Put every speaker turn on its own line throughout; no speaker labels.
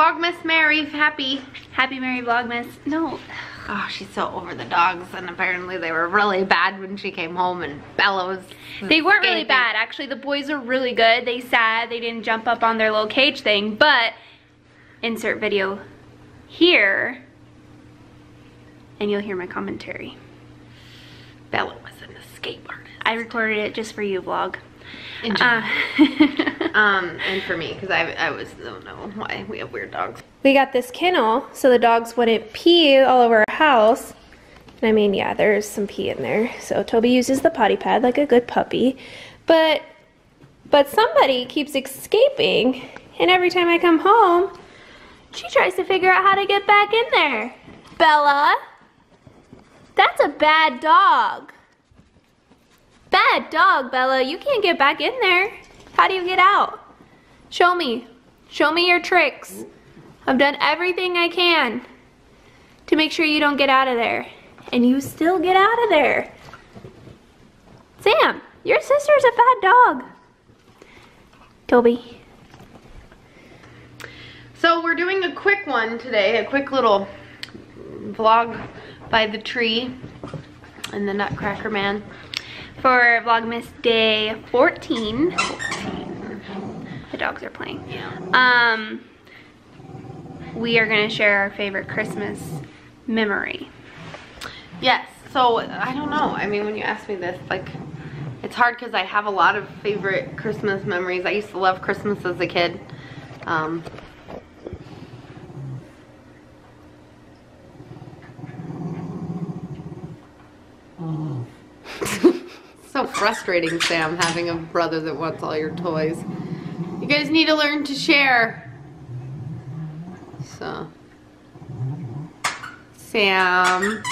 Vlogmas Mary. Happy.
Happy Merry Vlogmas. No.
Oh, she's so over the dogs, and apparently they were really bad when she came home, and Bella was.
They weren't really bad. Actually, the boys are really good. They sat, they didn't jump up on their little cage thing, but insert video here, and you'll hear my commentary.
Bella was an escape artist.
I recorded it just for you, vlog.
Enjoy.
Uh,
um, and for me, because I, I was don't know why we have weird dogs.
we got this kennel so the dogs wouldn't pee all over our house. And I mean, yeah, there's some pee in there. So Toby uses the potty pad like a good puppy. But but somebody keeps escaping and every time I come home, she tries to figure out how to get back in there. Bella, that's a bad dog. Bad dog, Bella. You can't get back in there. How do you get out? Show me. Show me your tricks. I've done everything I can to make sure you don't get out of there. And you still get out of there. Sam, your sister's a bad dog. Toby.
So we're doing a quick one today, a quick little vlog by the tree and the Nutcracker Man.
For Vlogmas Day 14. The dogs are playing. Um, we are gonna share our favorite Christmas memory.
Yes, so I don't know. I mean, when you ask me this, like, it's hard because I have a lot of favorite Christmas memories. I used to love Christmas as a kid. Um, so frustrating, Sam, having a brother that wants all your toys. You guys need to learn to share. So, Sam.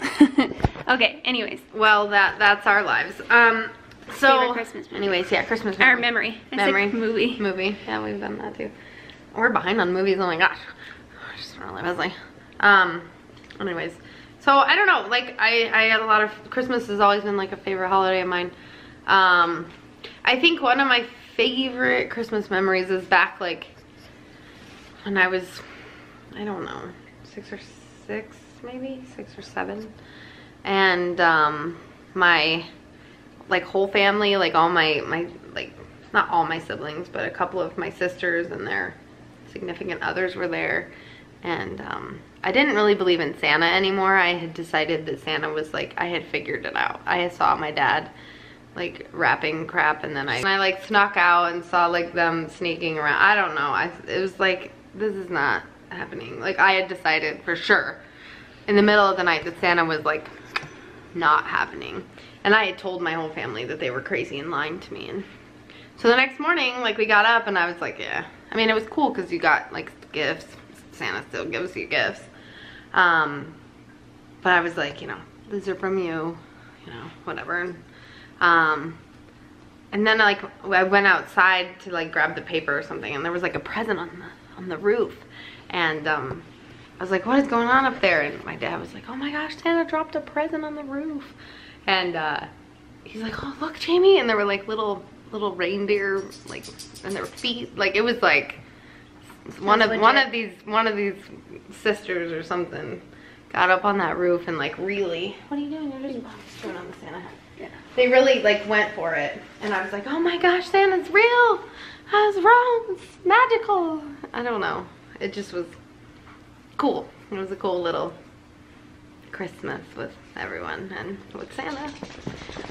okay, anyways,
Well, that that's our lives. Um, so
Favorite Christmas movie.
anyways, yeah, Christmas
our
memory.
memory. I movie.
movie. Yeah, we've done that too. We're behind on movies. Oh my gosh, just really busy. Um, anyways, so I don't know. Like I I had a lot of Christmas has always been like a favorite holiday of mine. Um, I think one of my favorite Christmas memories is back like when I was I don't know six or six maybe six or seven. And um my like whole family like all my my like not all my siblings but a couple of my sisters and their significant others were there. And um I didn't really believe in Santa anymore. I had decided that Santa was like I had figured it out. I saw my dad like wrapping crap and then I, and I like snuck out and saw like them sneaking around I don't know I it was like this is not happening like I had decided for sure in the middle of the night that Santa was like not happening. And I had told my whole family that they were crazy and lying to me. And so the next morning, like we got up and I was like, yeah. I mean, it was cool because you got like gifts. Santa still gives you gifts. Um, but I was like, you know, these are from you, you know, whatever. And, um, and then like I went outside to like grab the paper or something and there was like a present on the, on the roof. And, um, I was like, what is going on up there? And my dad was like, oh my gosh, Santa dropped a present on the roof. And uh, he's like, oh, look, Jamie. And there were like little, little reindeer, like, and their feet. Like, it was like one of,
Sounds
one of these, one of these sisters or something got up on that roof and like really, what are you doing? You're just throwing on the Santa hat.
Yeah.
They really like went for it. And I was like, oh my gosh, Santa's real. I was wrong. It's magical. I don't know. It just was cool. It was a cool little Christmas with everyone and with Santa.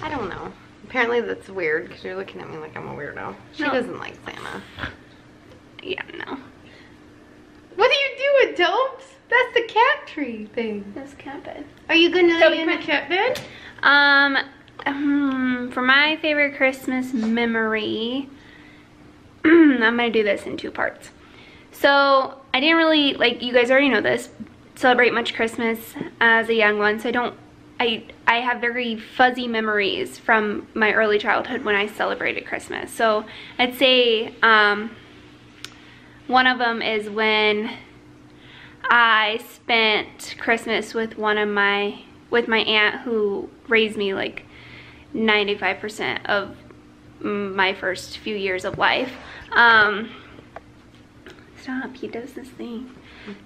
I don't know. Apparently that's weird because you're looking at me like I'm a weirdo. She
No.
doesn't like Santa.
Yeah, no.
What are you doing, Tobes? That's the cat tree thing.
That's cat bed.
Are you gonna
Toby,
lay in the cat bed?
Um, um, for my favorite Christmas memory, I'm gonna do this in two parts. So I didn't really like you guys already know this celebrate much Christmas as a young one, so I don't. I I have very fuzzy memories from my early childhood when I celebrated Christmas. So I'd say um, one of them is when I spent Christmas with one of my with my aunt who raised me like 95% of my first few years of life. Um, stop, he does this thing.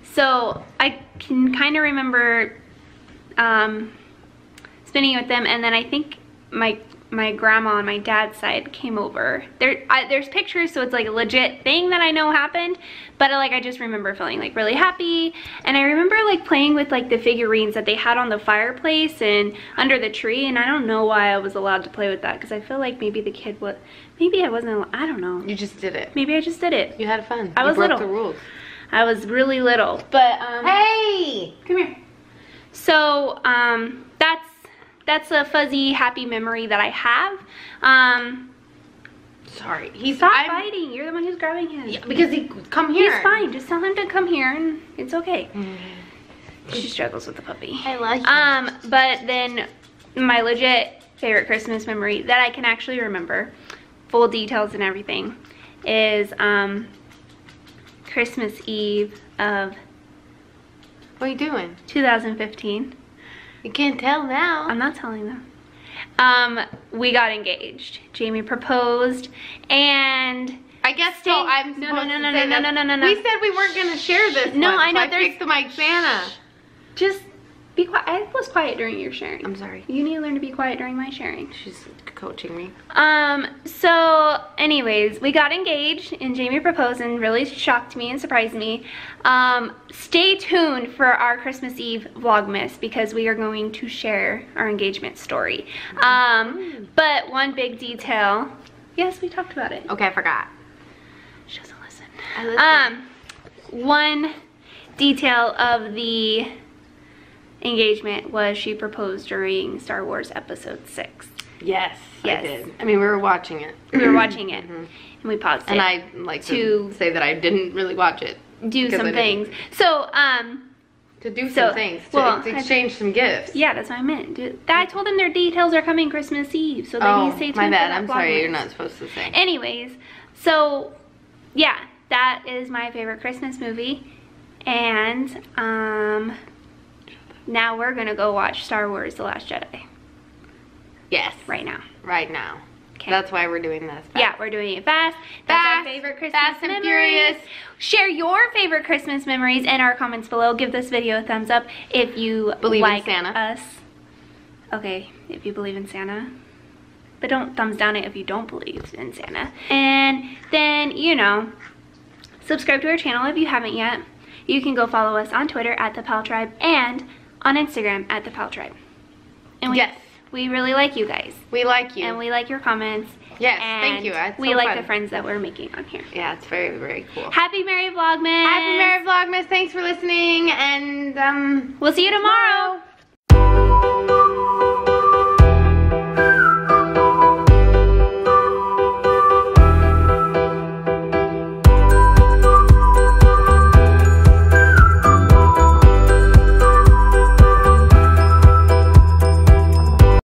So I can kind of remember um, spending with them, and then I think my my grandma on my dad's side came over. There, I, there's pictures, so it's like a legit thing that I know happened. But like, I just remember feeling like really happy, and I remember like playing with like the figurines that they had on the fireplace and under the tree. And I don't know why I was allowed to play with that because I feel like maybe the kid was, maybe I wasn't. I don't know.
You just did it.
Maybe I just did it.
You had fun.
I
you
was
broke
little.
the rules.
I was really little, but um,
Hey!
come here. So um, that's that's a fuzzy happy memory that I have. Um,
Sorry. He's
stop
I'm-
fighting. You're the one who's grabbing him.
Yeah, because he come here.
He's fine. Just tell him to come here, and it's okay. She struggles with the puppy.
I like
Um, but then my legit favorite Christmas memory that I can actually remember, full details and everything, is um, Christmas Eve of
What are you doing?
2015.
You can't tell now.
I'm not telling them. Um, we got engaged. Jamie proposed, and
I guess so. I'm
no,
supposed
no,
to
no, no, no, no, no, no.
We said we weren't gonna share this.
No,
one,
I know,
So I
there's-
picked the Mike Santa.
just be quiet. I was quiet during your sharing.
I'm sorry.
You need to learn to be quiet during my sharing.
She's coaching me.
Um, so anyways, we got engaged and Jamie proposed and really shocked me and surprised me. Um, stay tuned for our Christmas Eve Vlogmas because we are going to share our engagement story. Um, but one big detail, yes, we talked about it.
Okay, I forgot.
She doesn't listen.
I listen.
Um, one detail of the engagement was she proposed during Star Wars Episode 6.
yes,
yes.
I did. I mean, we were watching it.
We were watching it and we paused
And I like to,
To-
say that I didn't really watch it.
do some things. So, um,
To do
So,
some things. To,
well,
to
I-
exchange some gifts.
yeah, that's what I meant. Do- I told them their details are coming Christmas Eve, so they
Oh,
need to stay tuned
my bad. I'm sorry. You're not supposed to say.
Anyways, so yeah, that is my favorite Christmas movie. And um now we're gonna go watch Star Wars The Last Jedi
Yes.
right now.
Right now.
Okay.
That's why we're doing this.
Yeah, we're doing it fast. That's
Fast,
our favorite Christmas
Fast and
memories.
Furious.
Share your favorite Christmas memories in our comments below. Give this video a thumbs up if you
Believe in Santa.
us. Okay, if you believe in Santa. But don't thumbs down it if you don't believe in Santa. And then, you know, subscribe to our channel if you haven't yet. You can go follow us on Twitter at The Powell Tribe and on Instagram at The Powell Tribe. And we,
Yes.
we really like you guys.
We like you.
And we like your comments.
Yes, thank you. It's
we
so
like
fun.
the friends that we're making on here.
yeah, it's very, very cool.
Happy Merry Vlogmas!
Happy Merry Vlogmas. Thanks for listening. And, um,
We'll see you tomorrow.